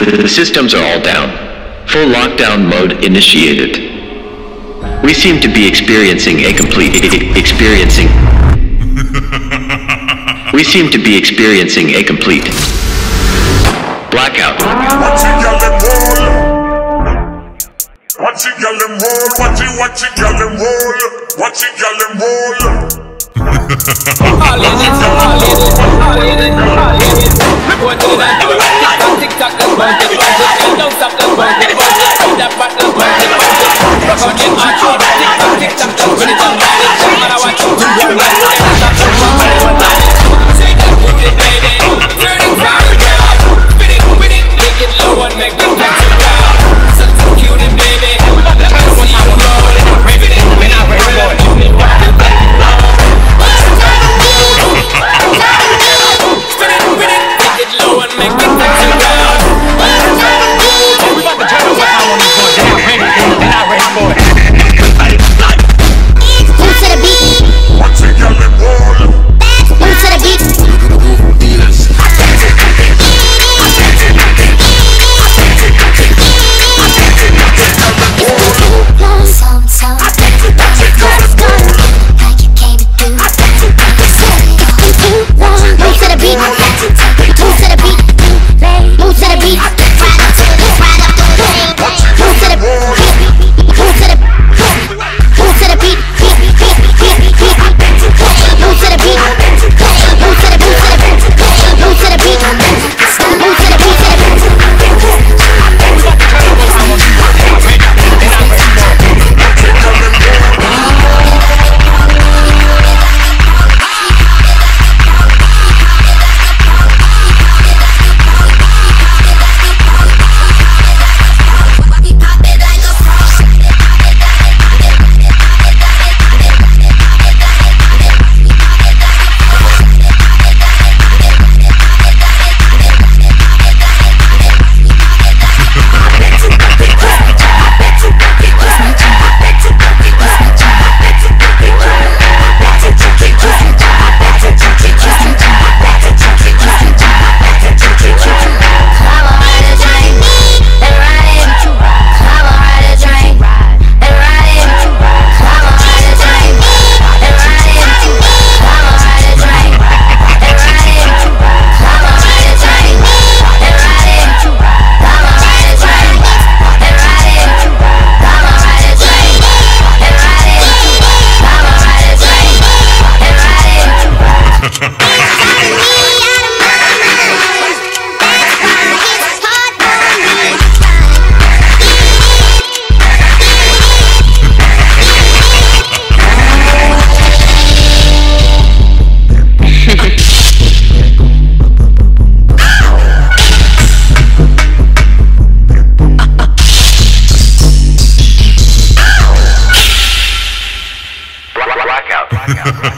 The, systems are all down. Full lockdown mode initiated. We seem to be experiencing a complete experiencing. we seem to be experiencing a complete blackout. It, roll. It, roll. It, it, roll. It, roll. all in it, all in it, all in it, all in it. What did I do? TikTok, that's my TikTok. back out.